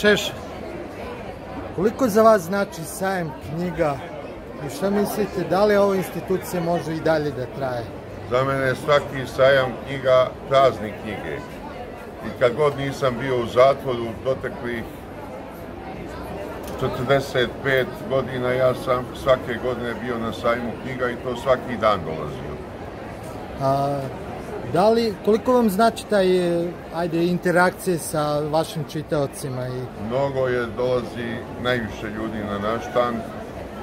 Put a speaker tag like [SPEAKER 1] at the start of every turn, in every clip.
[SPEAKER 1] Šeš, koliko za vas znači sajam knjiga i šta mislite, da li ova institucija može i dalje da traje?
[SPEAKER 2] Za mene je svaki sajam knjiga praznik knjige. I kad god nisam bio u zatvoru proteklih 45 godina, ja sam svake godine bio na sajmu knjiga i to svaki dan dolazio.
[SPEAKER 1] A, da li, koliko vam znači taj, ajde, interakcije sa vašim čitaocima? I...
[SPEAKER 2] Mnogo je, dolazi najviše ljudi na naš stan,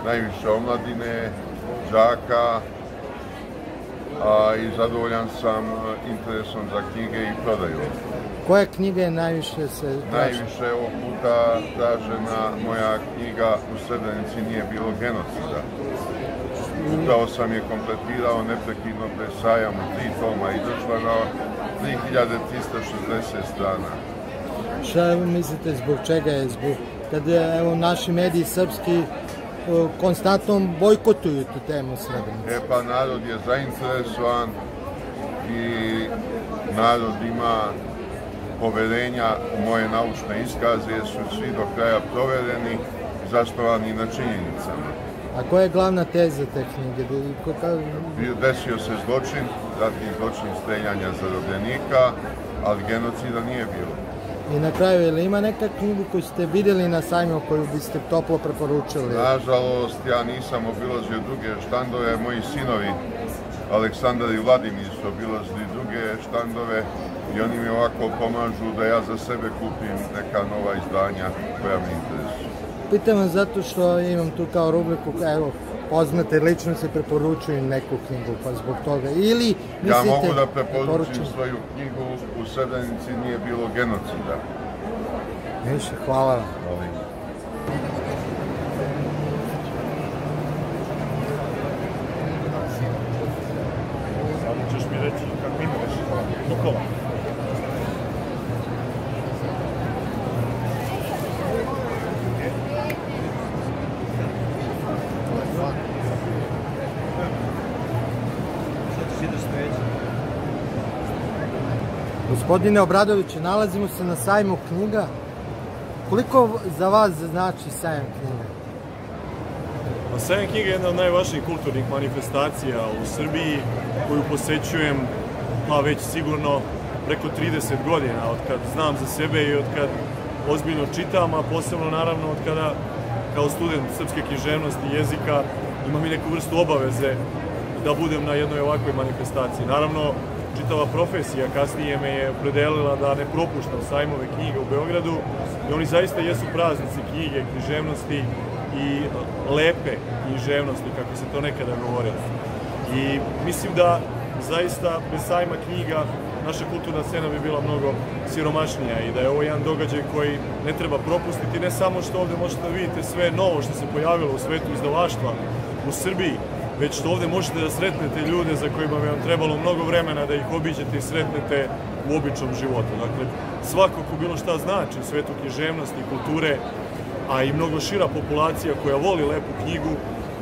[SPEAKER 2] najviše omladine, đaka, a i zadovoljan sam interesom za knjige i prodaju.
[SPEAKER 1] Koje knjige najviše se traže?
[SPEAKER 2] Najviše ovog puta tražena moja knjiga U Srebrenici nije bilo genocida. Upravo sam je kompletirao neprekidno sajam u tri toma i došla na 3360 strana.
[SPEAKER 1] Šta mislite zbog čega je zbog kad je, evo naši mediji srpski konstantno bojkotuju tu temu Srebrenice?
[SPEAKER 2] E pa narod je zainteresovan i narod ima poverenja u moje naučne iskaze, jer su svi do kraja provereni, zasnovani na činjenicama.
[SPEAKER 1] A koja je glavna teza te knjige?
[SPEAKER 2] Desio se zločin, ratni zločin streljanja zarobljenika, ali genocida nije bilo.
[SPEAKER 1] I na kraju, je li ima neka knjiga koju ste videli na sajmu koju biste toplo preporučili?
[SPEAKER 2] Nažalost, ja nisam obilazio druge štandove, moji sinovi Aleksandar i Vladimir su obilazili druge štandove i oni mi ovako pomažu da ja za sebe kupim neka nova izdanja koja me interesuju.
[SPEAKER 1] Pitam vas zato što imam tu kao rubriku, evo, poznate lično se preporučuju neku knjigu, pa zbog toga. Ili, mislite...
[SPEAKER 2] Ja mogu da preporučim svoju knjigu U Srebrenici nije bilo genocida.
[SPEAKER 1] Više, hvala vam.
[SPEAKER 2] Molim.
[SPEAKER 1] Gospodine Obradoviću, nalazimo se na sajmu knjiga. Koliko za vas znači sajam knjiga?
[SPEAKER 3] Pa sajam knjiga je jedna od najvažnijih kulturnih manifestacija u Srbiji koju posećujem pa već sigurno preko 30 godina od kad znam za sebe i od kad ozbiljno čitam, a posebno naravno od kada kao student srpske književnosti i jezika imam i neku vrstu obaveze da budem na jednoj ovakvoj manifestaciji. Naravno, čitava profesija kasnije me je opredelila da ne propuštam sajmove knjiga u Beogradu i oni zaista jesu praznici knjige, književnosti i lepe književnosti, kako se to nekada govorilo. I mislim da zaista bez sajma knjiga naša kulturna scena bi bila mnogo siromašnija i da je ovo jedan događaj koji ne treba propustiti, ne samo što ovde možete da vidite sve novo što se pojavilo u svetu izdavaštva u Srbiji, već što ovde možete da sretnete ljude za kojima bi vam trebalo mnogo vremena da ih obiđete i sretnete u običnom životu. Dakle, svako ko bilo šta znači u svetu književnosti kulture, a i mnogo šira populacija koja voli lepu knjigu,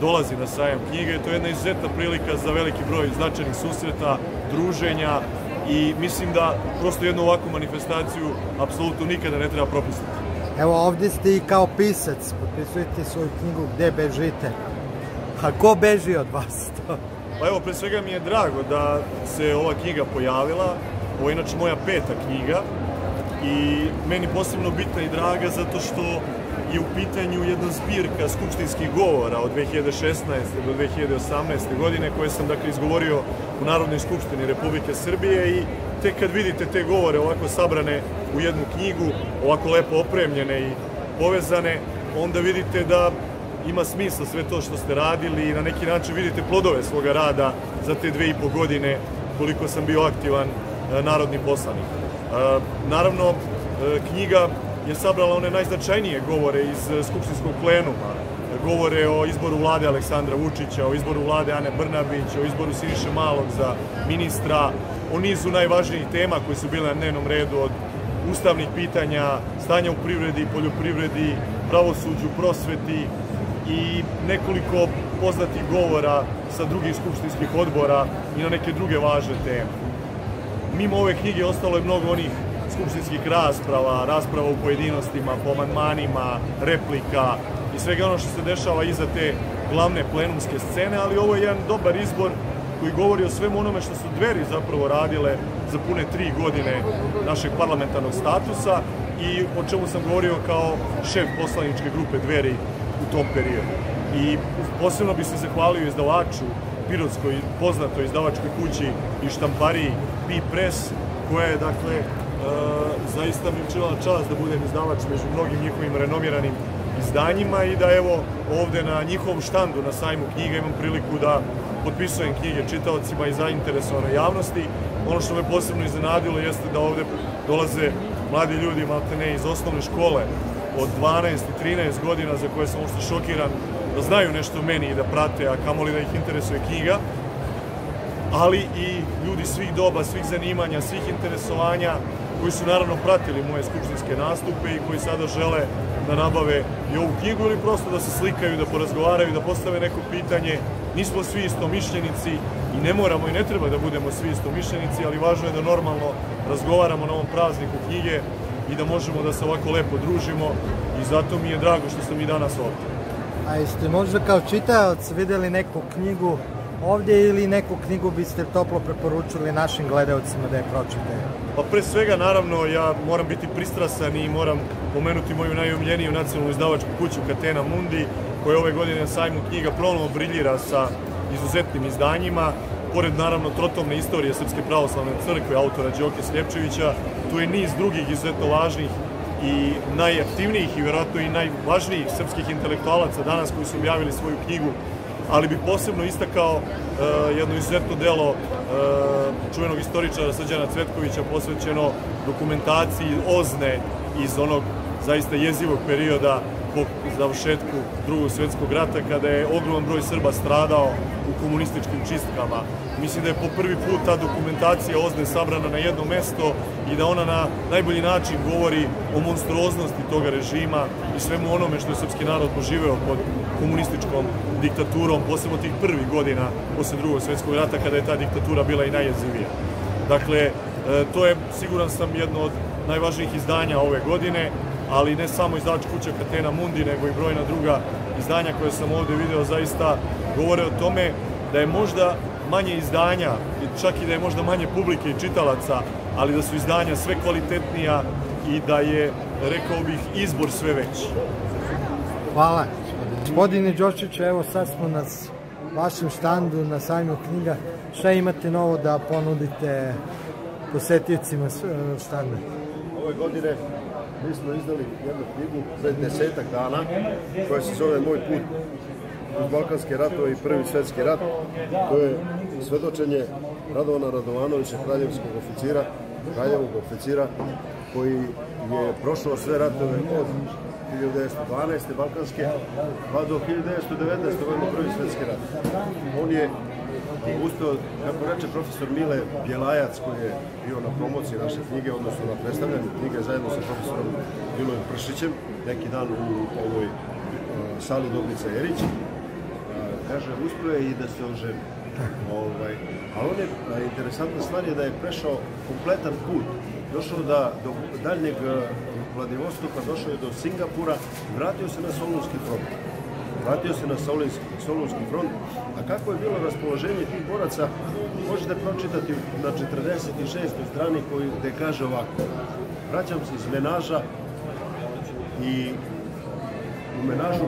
[SPEAKER 3] dolazi na sajam knjige. To je jedna izuzetna prilika za veliki broj značajnih susreta, druženja i mislim da prosto jednu ovakvu manifestaciju apsolutno nikada ne treba propustiti.
[SPEAKER 1] Evo ovdje ste i kao pisac, potpisujete svoju knjigu Gde bežite. A ko beži od vas to?
[SPEAKER 3] Pa evo, pre svega mi je drago da se ova knjiga pojavila. Ovo je inače moja peta knjiga i meni posebno bitna i draga zato što je u pitanju jedna zbirka skupštinskih govora od 2016. do 2018. godine koje sam dakle izgovorio u Narodnoj skupštini Republike Srbije i tek kad vidite te govore ovako sabrane u jednu knjigu, ovako lepo opremljene i povezane, onda vidite da ima smisla sve to što ste radili i na neki način vidite plodove svoga rada za te dve i po godine koliko sam bio aktivan e, narodni poslanik. E, naravno, e, knjiga je sabrala one najznačajnije govore iz Skupštinskog plenuma, govore o izboru vlade Aleksandra Vučića, o izboru vlade Ane Brnabić, o izboru Siniše Malog za ministra, o nizu najvažnijih tema koji su bile na dnevnom redu od ustavnih pitanja, stanja u privredi poljoprivredi, pravosuđu, prosveti, i nekoliko poznatih govora sa drugih skupštinskih odbora i na neke druge važne teme. Mimo ove knjige ostalo je mnogo onih skupštinskih rasprava, rasprava u pojedinostima, po amandmanima, replika i svega ono što se dešava iza te glavne plenumske scene, ali ovo je jedan dobar izbor koji govori o svemu onome što su dveri zapravo radile za pune tri godine našeg parlamentarnog statusa i o čemu sam govorio kao šef poslaničke grupe dveri u tom periodu. I posebno bi se zahvalio izdavaču Pirotskoj poznatoj izdavačkoj kući i štampariji Pi Press, koja je, dakle, e, zaista mi učinila čast da budem izdavač među mnogim njihovim renomiranim izdanjima i da evo ovde na njihovom štandu na sajmu knjiga imam priliku da potpisujem knjige čitaocima i zainteresovanoj javnosti. Ono što me posebno iznenadilo jeste da ovde dolaze mladi ljudi, malte ne, iz osnovne škole od 12 i 13 godina za koje sam ušto šokiran da znaju nešto meni i da prate, a kamoli da ih interesuje knjiga, ali i ljudi svih doba, svih zanimanja, svih interesovanja, koji su naravno pratili moje skupštinske nastupe i koji sada žele da nabave i ovu knjigu ili prosto da se slikaju, da porazgovaraju, da postave neko pitanje. Nismo svi isto mišljenici i ne moramo i ne treba da budemo svi isto mišljenici, ali važno je da normalno razgovaramo na ovom prazniku knjige i da možemo da se ovako lepo družimo i zato mi je drago što sam i danas ovdje.
[SPEAKER 1] A jeste možda kao čitaoc videli neku knjigu ovdje ili neku knjigu biste toplo preporučili našim gledalcima da je pročitaju?
[SPEAKER 3] Pa pre svega, naravno, ja moram biti pristrasan i moram pomenuti moju najumljeniju nacionalnu izdavačku kuću Katena Mundi, koja ove godine na sajmu knjiga pronovno briljira sa izuzetnim izdanjima. Pored, naravno, trotomne istorije Srpske pravoslavne crkve autora Đoke Sljepčevića, tu je niz drugih izuzetno važnih i najaktivnijih i vjerojatno i najvažnijih srpskih intelektualaca danas koji su objavili svoju knjigu. Ali bi posebno istakao uh, jedno izuzetno delo uh, čuvenog istoričara Srđana Cvetkovića posvećeno dokumentaciji Ozne iz onog zaista jezivog perioda po završetku drugog svetskog rata kada je ogroman broj Srba stradao u komunističkim čistkama. Mislim da je po prvi put ta dokumentacija Ozne sabrana na jedno mesto i da ona na najbolji način govori o monstruoznosti toga režima i svemu onome što je srpski narod poživeo pod komunističkom diktaturom, posebno tih prvih godina posle drugog svetskog rata kada je ta diktatura bila i najjezivija. Dakle, e, to je, siguran sam, jedno od najvažnijih izdanja ove godine, ali ne samo izdavač kuća Katena Mundi, nego i brojna druga izdanja koje sam ovde video zaista govore o tome da je možda manje izdanja, čak i da je možda manje publike i čitalaca, ali da su izdanja sve kvalitetnija i da je, rekao bih, izbor sve veći.
[SPEAKER 1] Hvala. Gospodine Đočić, evo sad smo na vašem štandu na sajmu knjiga. Šta imate novo da ponudite posetiocima štanda?
[SPEAKER 4] Ove godine mi smo izdali jednu knjigu pred desetak dana koja se zove Moj put uz Balkanske ratove i Prvi svetski rat. To je svedočenje Radovana Radovanovića, kraljevskog oficira, kraljevog oficira koji je prošao sve ratove od 1912. Balkanske pa do 1919. vojno prvi svetski rat. On je uspeo, kako reče profesor Mile Bjelajac koji je bio na promociji naše knjige, odnosno na predstavljanju knjige zajedno sa profesorom Milojem Pršićem, neki dan u ovoj uh, sali Dobrica Jerić, uh, kaže, uspeo je i da se oženi. Ovaj, ali on je, interesantna stvar je da je prešao kompletan put, došao da, do daljnjeg Vladivostoka, došao je do Singapura vratio se na Solunski front. Vratio se na Solunski, front, a kako je bilo raspoloženje tih boraca, možete pročitati na 46. strani koji gde kaže ovako. Vraćam se iz menaža i u menažu,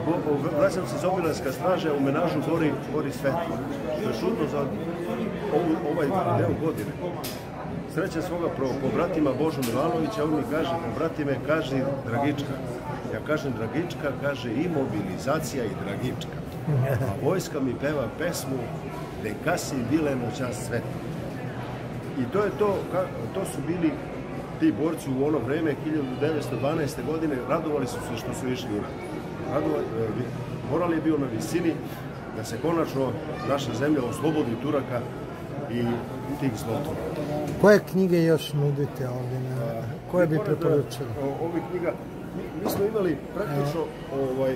[SPEAKER 4] vraćam se iz obilaska straže, u menažu gori, gori svetlo. To je šutno za ovaj deo godine sreće svoga pro, po bratima Božo Milanovića, on mi kaže, po bratime, kaže Dragička. Ja kažem Dragička, kaže i mobilizacija i Dragička. A vojska mi peva pesmu Neka si bile noćas sveta. I to je to, to su bili ti borci u ono vreme, 1912. godine, radovali su se što su išli u rat. E, moral je bio na visini da se konačno naša zemlja oslobodi Turaka i tih zlotova.
[SPEAKER 1] Koje knjige još nudite ovdje? Na, koje bi preporučili?
[SPEAKER 4] Ovi knjiga, mi, mi smo imali praktično ovaj,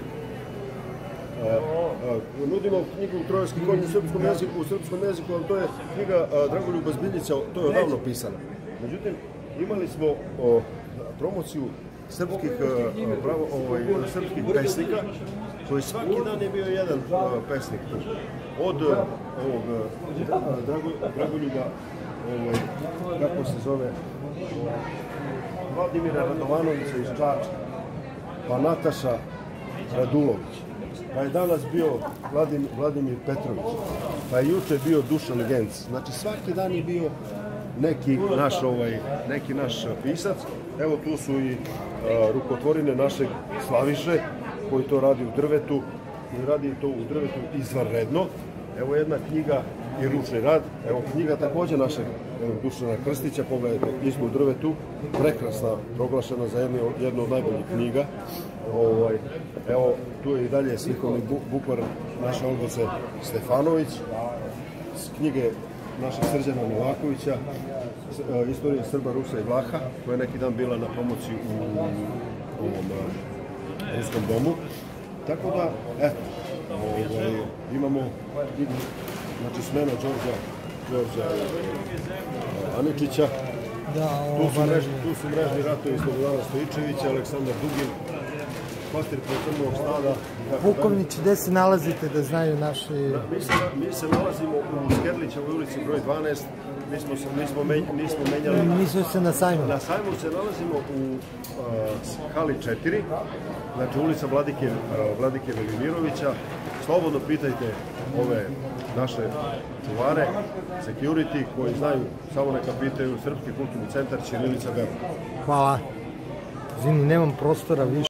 [SPEAKER 4] a, a, nudimo knjigu Trojanski konj u srpskom jeziku, u srpskom jeziku, ali to je knjiga a, Dragoljuba Zbiljica, to je odavno pisana. Međutim, imali smo o, promociju srpskih, pravo, ovaj, srpskih pesnika, koji svaki dan je bio jedan pesnik tu. Od ovog Drago, Dragoljuba, ovaj, kako se zove, Vladimira Radovanovića iz Čačka, pa Nataša Radulović, pa je danas bio Vladim, Vladimir Petrović, pa je juče bio Dušan Genc. Znači svaki dan je bio neki naš ovaj neki naš pisac. Evo tu su i a, rukotvorine našeg Slaviše koji to radi u drvetu, koji radi to u drvetu izvanredno. Evo jedna knjiga i ručni rad. Evo knjiga takođe našeg Dušana Krstića, pogledajte, isto u drvetu, prekrasna, proglašena za jednu, jednu od najboljih knjiga. Ovaj, evo, tu je i dalje slikovni bu, bukvar naše Olgoce Stefanović, knjige našeg Srđana Novakovića, e, istorija Srba, Rusa i Vlaha, koja je neki dan bila na pomoći u, ovom e, Ruskom domu. Tako da, eto, ovaj, imamo znači, smena Đorđa, Đorđa Aničića,
[SPEAKER 1] Da,
[SPEAKER 4] tu su,
[SPEAKER 1] ovo,
[SPEAKER 4] mrežni, tu su mrežni ratovi Slobodana Stojičevića, Aleksandar Dugin, pastir Crnog stada.
[SPEAKER 1] Pukovnić, gde se nalazite da znaju naši...
[SPEAKER 4] Mi se, mi se nalazimo u Skerlićevoj ulici broj 12, mi smo, se- mi smo, menj, mi smo menjali
[SPEAKER 1] Nisu se na sajmu.
[SPEAKER 4] Na sajmu se nalazimo u uh, hali 4, znači ulica Vladike, uh, Vladike Velimirovića. Slobodno pitajte ove naše čuvare, security, koji znaju, samo neka pitaju Srpski kulturni centar Ćirilica Beba.
[SPEAKER 1] Hvala. Izvini, nemam prostora više.